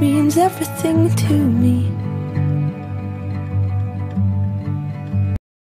means everything to me.